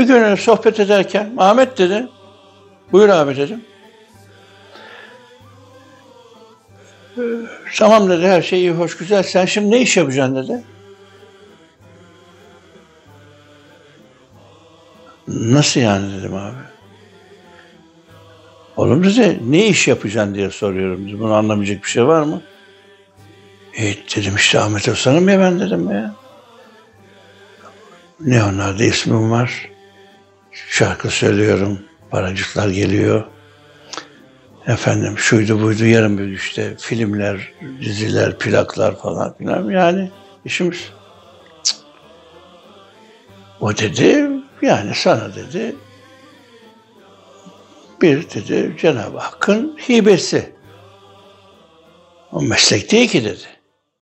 Bir gün sohbet ederken Ahmet dedi. Buyur abi dedim. Ee, Tamam dedi her şey iyi hoş güzel. Sen şimdi ne iş yapacaksın dedi. Nasıl yani dedim abi. Oğlum dedi ne iş yapacaksın diye soruyorum. Bunu anlamayacak bir şey var mı? E dedim işte Ahmet Özsan'ım ya ben dedim ya. Ne onlarda ismim var. Şarkı söylüyorum. Paracıklar geliyor. Efendim şuydu buydu yarın bir işte filmler, diziler, plaklar falan filan. Yani işimiz. Cık. O dedi yani sana dedi bir dedi Cenab-ı Hakk'ın hibesi. O meslek değil ki dedi.